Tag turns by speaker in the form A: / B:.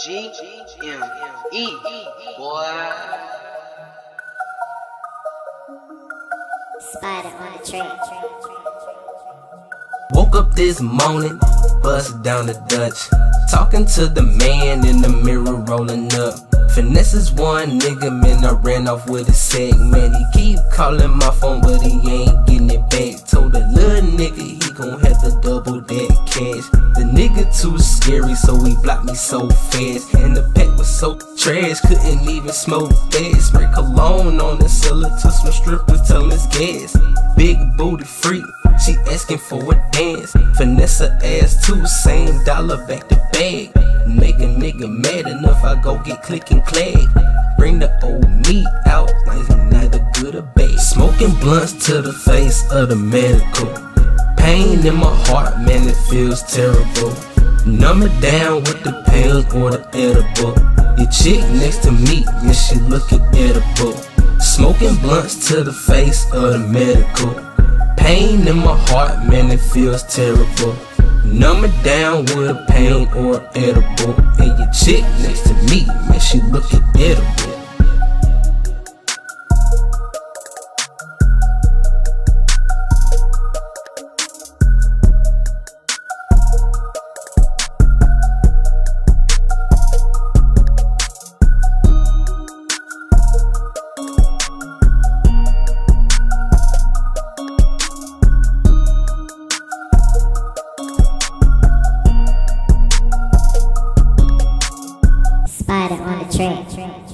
A: G M E, boy.
B: Spider on the track.
C: Woke up this morning, bust down the Dutch. Talking to the man in the mirror, rolling up. Finesse is one nigga, man, I ran off with a segment. He keep calling my phone, but he ain't getting it back. Told the little nigga he gon' have to double that cash. Nigga too scary, so he blocked me so fast. And the pack was so trash, couldn't even smoke that. Spray cologne on the cellar to some strippers, tell gas. Big booty freak. She asking for a dance. Her ass too, same dollar back to bag. Make a nigga mad enough, I go get click and clack. Bring the old meat out, neither good or bad. Smoking blunts to the face of the medical. Pain in my heart, man, it feels terrible. Numb it down with the pills or the edible. Your chick next to me, yeah, she looking edible. Smoking blunts to the face of the medical. Pain in my heart, man, it feels terrible. Numb it down with a pain or edible. And your chick next to me, man, she looking edible. slide on the track.